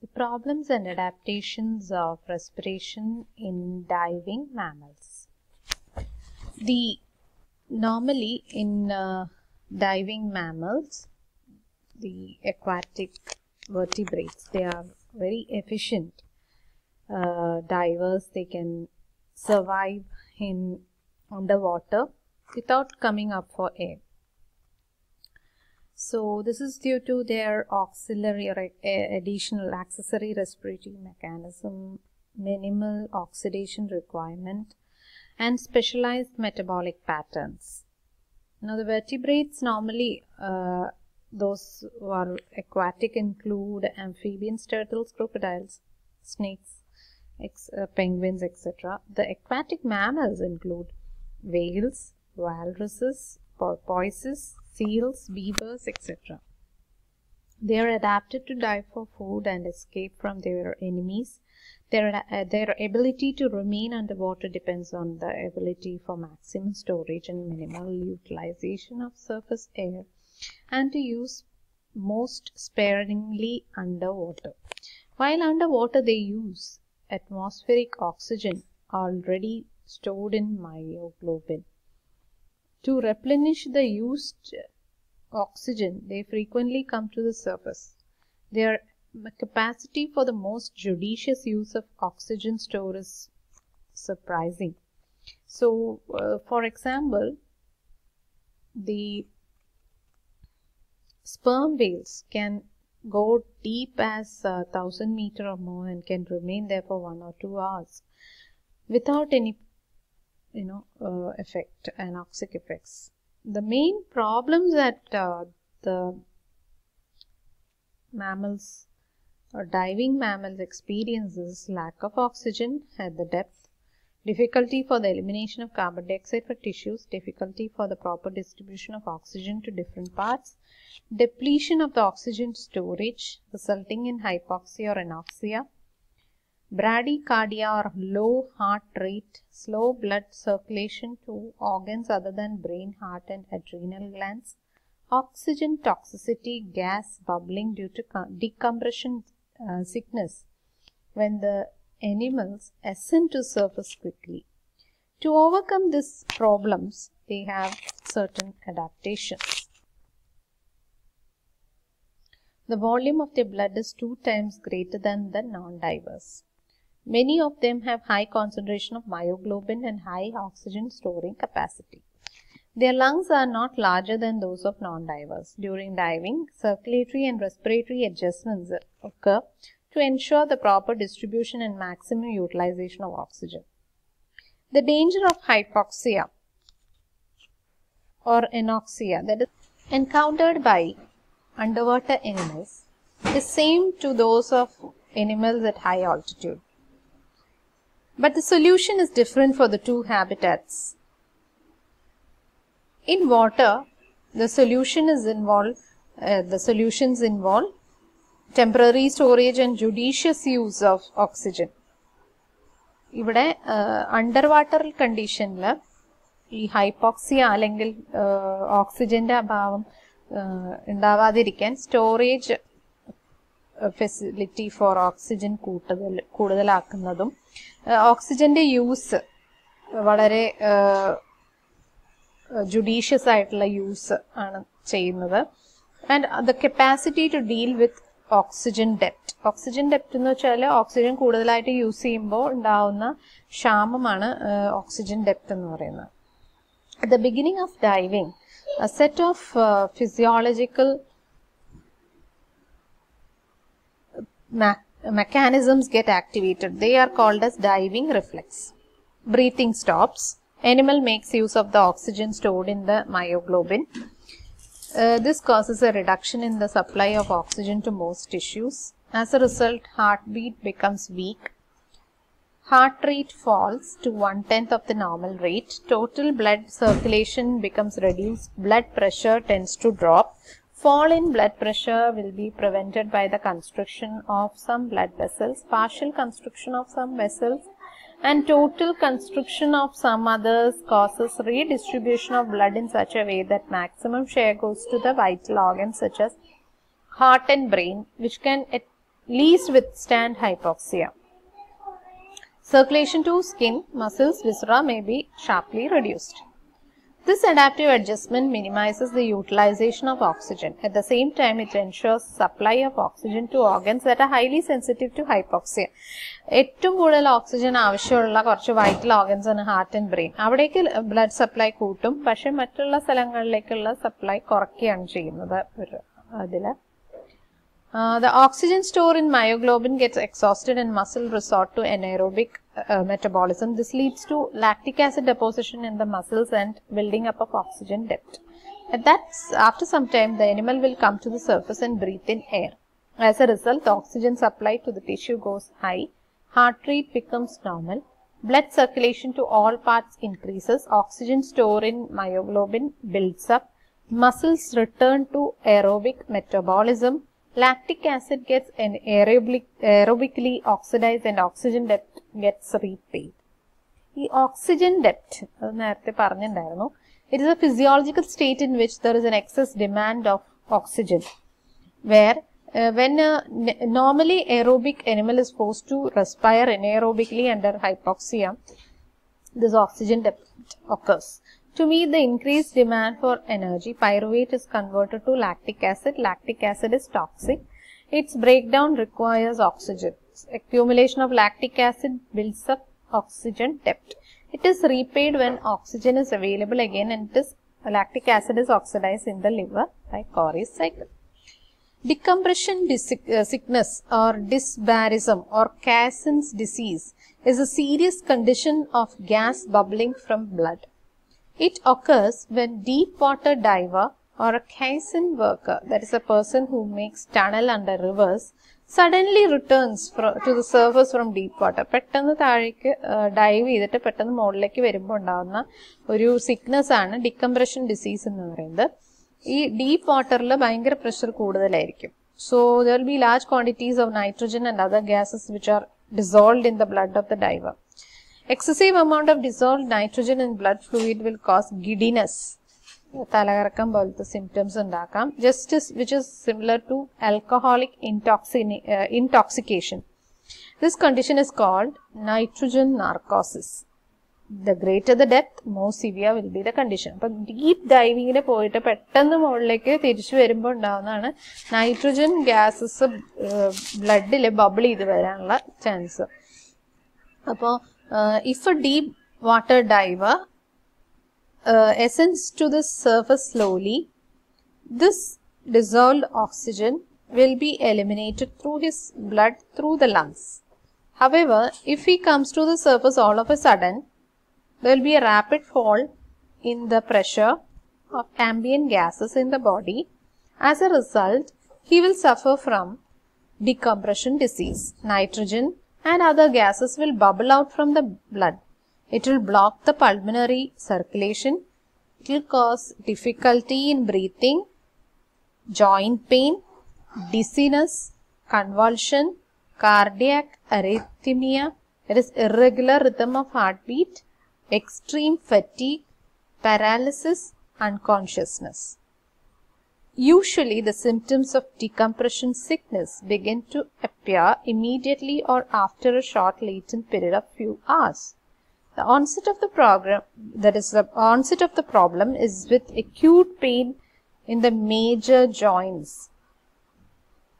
The problems and adaptations of respiration in diving mammals. The normally in uh, diving mammals, the aquatic vertebrates, they are very efficient uh, divers. They can survive in underwater without coming up for air. So this is due to their auxiliary or additional accessory respiratory mechanism, minimal oxidation requirement, and specialized metabolic patterns. Now the vertebrates normally, uh, those who are aquatic include amphibians, turtles, crocodiles, snakes, uh, penguins, etc. The aquatic mammals include whales, walruses, porpoises, seals, beavers, etc. They are adapted to dive for food and escape from their enemies. Their, uh, their ability to remain underwater depends on the ability for maximum storage and minimal utilization of surface air and to use most sparingly underwater. While underwater they use atmospheric oxygen already stored in myoglobin. To replenish the used oxygen, they frequently come to the surface. Their capacity for the most judicious use of oxygen store is surprising. So, uh, for example, the sperm whales can go deep as a thousand meter or more and can remain there for one or two hours without any you know uh, effect anoxic effects. The main problems that uh, the mammals or diving mammals experience is lack of oxygen at the depth difficulty for the elimination of carbon dioxide for tissues difficulty for the proper distribution of oxygen to different parts depletion of the oxygen storage resulting in hypoxia or anoxia bradycardia or low heart rate, slow blood circulation to organs other than brain, heart, and adrenal glands, oxygen toxicity, gas bubbling due to decompression uh, sickness when the animals ascend to surface quickly. To overcome these problems, they have certain adaptations. The volume of their blood is two times greater than the non-divers. Many of them have high concentration of myoglobin and high oxygen storing capacity. Their lungs are not larger than those of non-divers. During diving, circulatory and respiratory adjustments occur to ensure the proper distribution and maximum utilization of oxygen. The danger of hypoxia or anoxia that is encountered by underwater animals is same to those of animals at high altitude. But the solution is different for the two habitats. In water, the solution is involved, uh, the solutions involve temporary storage and judicious use of oxygen. ഇവിടെ under water കണ്ടീഷനിൽ ഈ hypoxia അല്ലെങ്കിൽ ഓക്സിജന്റെ അഭാവം ഉണ്ടാവാതിരിക്കാൻ storage facility for oxygen കൂടുതൽ കൂടുതലാക്കുന്നതും ഓക്സിജന്റെ യൂസ് വളരെ ജുഡീഷ്യസ് ആയിട്ടുള്ള യൂസ് ആണ് ചെയ്യുന്നത്. And the capacity to deal with oxygen ഡെപ്റ്റ് oxygen ഡെപ്റ്റ് എന്ന് വെച്ചാൽ ഓക്സിജൻ കൂടുതലായിട്ട് യൂസ് ചെയ്യുമ്പോൾ ഉണ്ടാവുന്ന ക്ഷാമമാണ് ഓക്സിജൻ ഡെപ്റ്റ് എന്ന് പറയുന്നത്. At the beginning of diving set of of mechanisms get activated. They are called as diving reflex. Breathing stops. Animal makes use of the oxygen stored in the myoglobin. Uh, this causes a reduction in the supply of oxygen to most tissues. As a result, heartbeat becomes weak. Heart rate falls to one tenth of the normal rate. Total blood circulation becomes reduced. Blood pressure tends to drop. Fall in blood pressure will be prevented by the constriction of some blood vessels, partial constriction of some vessels, and total constriction of some others causes redistribution of blood in such a way that maximum share goes to the vital organs such as heart and brain, which can at least withstand hypoxia. Circulation to skin, muscles, viscera may be sharply reduced. This adaptive adjustment minimizes the utilization of oxygen. At the same time, it ensures supply of oxygen to organs that are highly sensitive to hypoxia. ഏറ്റവും കൂടുതൽ oxygen ആവശ്യമുള്ള കുറച്ച് vital organs ആണ് heart and brain അവിടേക്ക് blood supply കൂട്ടും പക്ഷെ മറ്റുള്ള സ്ഥലങ്ങളിലേക്കുള്ള സപ്ലൈ കുറയ്ക്കുകയാണ് ചെയ്യുന്നത് ഒരു Uh, the oxygen store in myoglobin gets exhausted and muscle resort to anaerobic uh, metabolism. This leads to lactic acid deposition in the muscles and building up of oxygen debt. At that, after some time, the animal will come to the surface and breathe in air. As a result, the oxygen supply to the tissue goes high, heart rate becomes normal, blood circulation to all parts increases, oxygen store in myoglobin builds up, muscles return to aerobic metabolism, lactic acid gets an aerobic, aerobically oxidized and oxygen depth gets repaid. ഈ oxygen ഡെപ്റ്റ് അത് നേരത്തെ പറഞ്ഞിട്ടുണ്ടായിരുന്നു it is A physiological state in which there is an excess demand of oxygen where when uh, normally aerobic animal is forced to respire anaerobically under hypoxia this oxygen depth occurs to meet the increased demand for energy, pyruvate is converted to lactic acid. Lactic acid is toxic. Its breakdown requires oxygen. Accumulation of lactic acid builds up oxygen debt. It is repaid when oxygen is available again and is lactic acid is oxidized in the liver by Cori's cycle. Decompression uh, sickness or dysbarism or Caisson's disease is a serious condition of gas bubbling from blood. It occurs when deep water diver or a caisson worker, that is a person who makes tunnel under rivers, suddenly returns to the surface from deep water. പെട്ടെന്ന് താഴേക്ക് dive ചെയ്തിട്ട് പെട്ടെന്ന് മുകളിലേക്ക് വരുമ്പോൾ ഉണ്ടാകുന്ന ഒരു sickness ആണ് ഡിക്കംപ്രഷൻ disease എന്ന് പറയുന്നത്. ഈ ഡീപ്പ് വാട്ടറിൽ ഭയങ്കര പ്രഷർ കൂടുതലായിരിക്കും. So there will be large quantities of nitrogen and other gases which are dissolve in the blood of the diver excessive amount of dissolved nitrogen in blood fluid will cause giddiness. തലകറക്കം പോലത്തെ symptoms ഉണ്ടാക്കാം. Justice which is similar to alcoholic intoxication this condition is called nitrogen narcosis the greater the depth more severe will be the condition അപ്പൊ deep ഡൈവിങ്ങിന് പോയിട്ട് പെട്ടെന്ന് മുകളിലേക്ക് തിരിച്ചു വരുമ്പോൾ ഉണ്ടാവുന്നതാണ് നൈട്രജൻ ഗ്യാസസ് ബ്ലഡിൽ ബബിൾ ചെയ്ത് വരാനുള്ള ചാൻസ് അപ്പോൾ uh, if a deep water diver uh, ascends to the surface slowly, this dissolved oxygen will be eliminated through his blood through the lungs. However, if he comes to the surface all of a sudden, there will be a rapid fall in the pressure of ambient gases in the body. As a result, he will suffer from decompression disease. Nitrogen and other gases will bubble out from the blood. It will block the pulmonary circulation. It will cause difficulty in breathing, joint pain, dizziness, convulsion, cardiac arrhythmia, it is irregular rhythm of heartbeat, extreme fatigue, paralysis, unconsciousness. Usually, the symptoms of decompression sickness begin to appear immediately or after a short latent period of few hours. The onset of the program, that is, the onset of the problem is with acute pain in the major joints.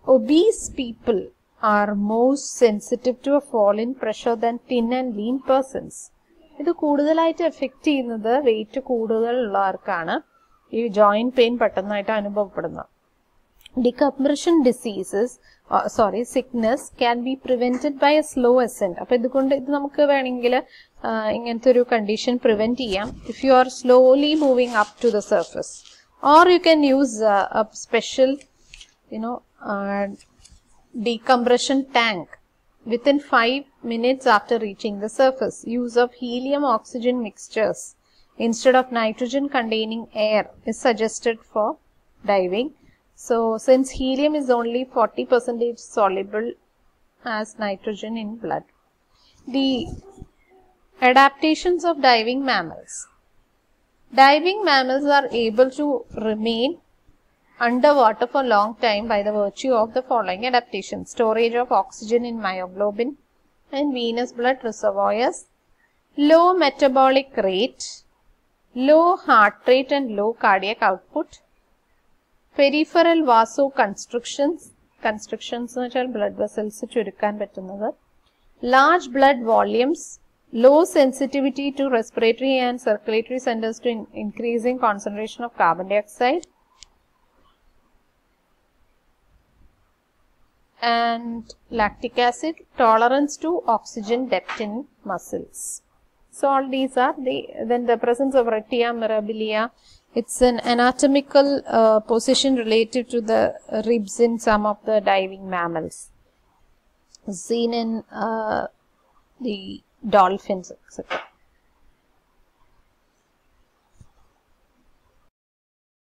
Obese people are more sensitive to a fall in pressure than thin and lean persons. ഇത് കൂടുതലായിട്ട് effect ചെയ്യുന്നത് wait കൂടുതലുള്ളവർക്കാണ് ഈ joint pain പെട്ടെന്നായിട്ട് അനുഭവപ്പെടുന്നത് decompression diseases sorry sickness can be prevented by a slow ascent അപ്പൊ ഇതുകൊണ്ട് ഇത് നമുക്ക് വേണമെങ്കിൽ ഇങ്ങനത്തെ ഒരു കണ്ടീഷൻ പ്രിവെന്റ് ചെയ്യാം if you are slowly moving up to the surface or you can use A special you know decompression tank within 5 minutes after reaching the surface. Use of helium oxygen mixtures instead of nitrogen containing air is suggested for diving. So, since helium is only 40% soluble as nitrogen in blood. The adaptations of diving mammals. Diving mammals are able to remain underwater for long time by the virtue of the following adaptation. Storage of oxygen in myoglobin and venous blood reservoirs, low metabolic rate, low heart rate and low cardiac output, peripheral vasoconstrictions, constrictions എന്ന് വെച്ചാൽ blood vessels ചുരുക്കാൻ പറ്റുന്നത്, large blood volumes, low sensitivity to respiratory and circulatory centers to in increasing concentration of carbon dioxide, and lactic acid, tolerance to oxygen depth in muscles. So all these are the then the presence of retia mirabilia. It's an anatomical uh, position related to the ribs in some of the diving mammals, seen in uh, the dolphins, etc.